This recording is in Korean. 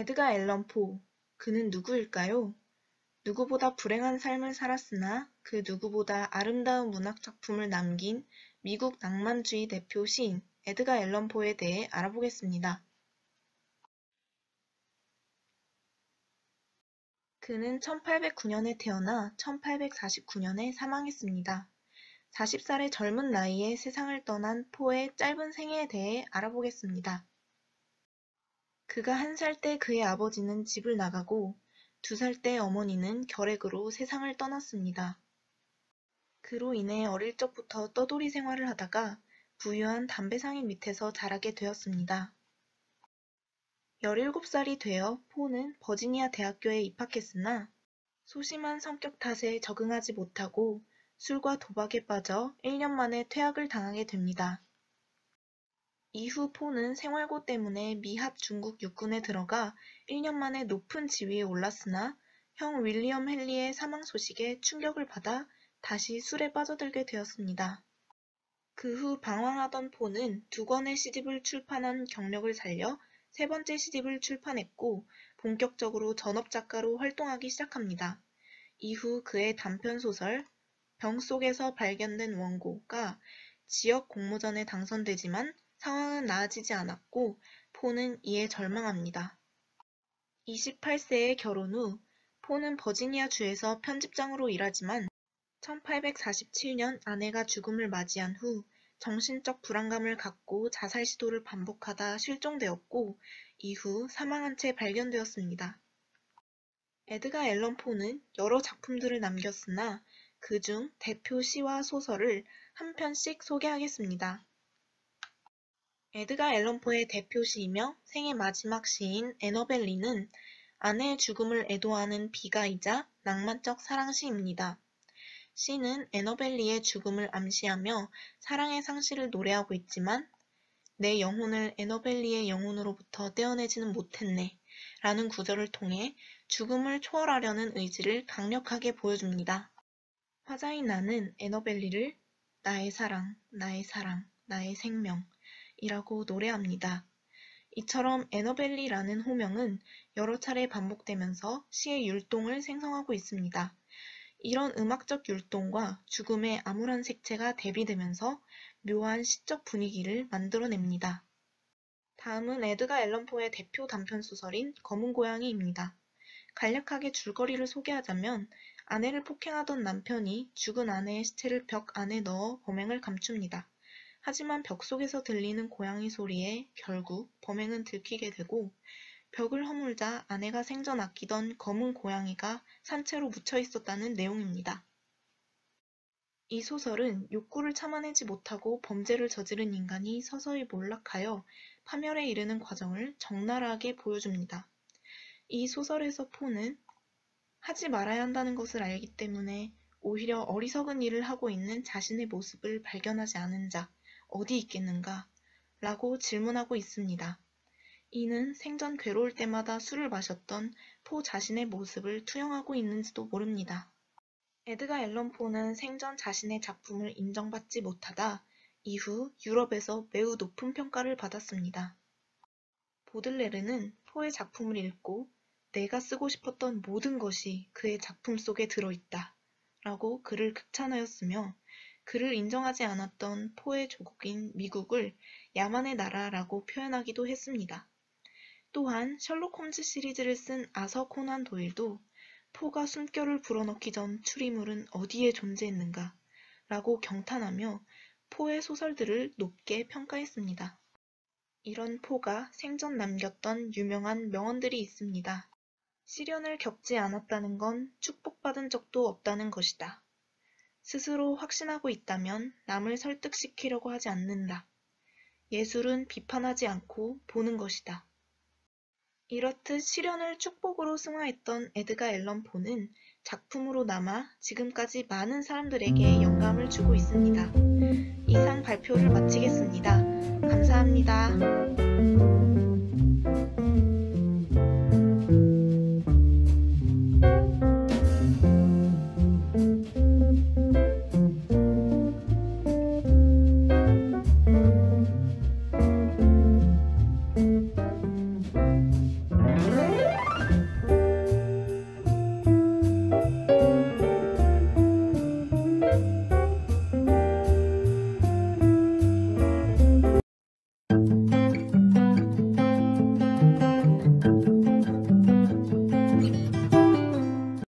에드가 앨런 포, 그는 누구일까요? 누구보다 불행한 삶을 살았으나 그 누구보다 아름다운 문학 작품을 남긴 미국 낭만주의 대표 시인 에드가 앨런 포에 대해 알아보겠습니다. 그는 1809년에 태어나 1849년에 사망했습니다. 40살의 젊은 나이에 세상을 떠난 포의 짧은 생애에 대해 알아보겠습니다. 그가 한 살 때 그의 아버지는 집을 나가고 두 살 때 어머니는 결핵으로 세상을 떠났습니다. 그로 인해 어릴 적부터 떠돌이 생활을 하다가 부유한 담배상인 밑에서 자라게 되었습니다. 17살이 되어 포는 버지니아 대학교에 입학했으나 소심한 성격 탓에 적응하지 못하고 술과 도박에 빠져 1년 만에 퇴학을 당하게 됩니다. 이후 포는 생활고 때문에 미합 중국 육군에 들어가 1년 만에 높은 지위에 올랐으나 형 윌리엄 헨리의 사망 소식에 충격을 받아 다시 술에 빠져들게 되었습니다. 그 후 방황하던 포는 두 권의 시집을 출판한 경력을 살려 세 번째 시집을 출판했고 본격적으로 전업 작가로 활동하기 시작합니다. 이후 그의 단편 소설 병 속에서 발견된 원고가 지역 공모전에 당선되지만 상황은 나아지지 않았고 포는 이에 절망합니다. 28세에 결혼 후 포는 버지니아 주에서 편집장으로 일하지만 1847년 아내가 죽음을 맞이한 후 정신적 불안감을 갖고 자살 시도를 반복하다 실종되었고 이후 사망한 채 발견되었습니다. 에드가 앨런 포는 여러 작품들을 남겼으나 그중 대표 시와 소설을 한 편씩 소개하겠습니다. 에드가 앨런 포의 대표 시이며 생애 마지막 시인 에너벨리는 아내의 죽음을 애도하는 비가이자 낭만적 사랑시입니다. 시는 에너벨리의 죽음을 암시하며 사랑의 상실을 노래하고 있지만 내 영혼을 에너벨리의 영혼으로부터 떼어내지는 못했네 라는 구절을 통해 죽음을 초월하려는 의지를 강력하게 보여줍니다. 화자인 나는 에너벨리를 나의 사랑, 나의 사랑, 나의 생명 이라고 노래합니다. 이처럼 에너벨리라는 호명은 여러 차례 반복되면서 시의 율동을 생성하고 있습니다. 이런 음악적 율동과 죽음의 암울한 색채가 대비되면서 묘한 시적 분위기를 만들어냅니다. 다음은 에드가 앨런 포의 대표 단편 소설인 검은 고양이입니다. 간략하게 줄거리를 소개하자면 아내를 폭행하던 남편이 죽은 아내의 시체를 벽 안에 넣어 범행을 감춥니다. 하지만 벽 속에서 들리는 고양이 소리에 결국 범행은 들키게 되고 벽을 허물자 아내가 생전 아끼던 검은 고양이가 산채로 묻혀 있었다는 내용입니다. 이 소설은 욕구를 참아내지 못하고 범죄를 저지른 인간이 서서히 몰락하여 파멸에 이르는 과정을 적나라하게 보여줍니다. 이 소설에서 포는 하지 말아야 한다는 것을 알기 때문에 오히려 어리석은 일을 하고 있는 자신의 모습을 발견하지 않은 자, 어디 있겠는가? 라고 질문하고 있습니다. 이는 생전 괴로울 때마다 술을 마셨던 포 자신의 모습을 투영하고 있는지도 모릅니다. 에드가 앨런 포는 생전 자신의 작품을 인정받지 못하다 이후 유럽에서 매우 높은 평가를 받았습니다. 보들레르는 포의 작품을 읽고 내가 쓰고 싶었던 모든 것이 그의 작품 속에 들어있다 라고 그를 극찬하였으며 그를 인정하지 않았던 포의 조국인 미국을 야만의 나라라고 표현하기도 했습니다. 또한 셜록 홈즈 시리즈를 쓴 아서 코난 도일도 포가 숨결을 불어넣기 전 추리물은 어디에 존재했는가 라고 경탄하며 포의 소설들을 높게 평가했습니다. 이런 포가 생전 남겼던 유명한 명언들이 있습니다. 시련을 겪지 않았다는 건 축복받은 적도 없다는 것이다. 스스로 확신하고 있다면 남을 설득시키려고 하지 않는다. 예술은 비판하지 않고 보는 것이다. 이렇듯 시련을 축복으로 승화했던 에드가 앨런 포는 작품으로 남아 지금까지 많은 사람들에게 영감을 주고 있습니다. 이상 발표를 마치겠습니다. 감사합니다.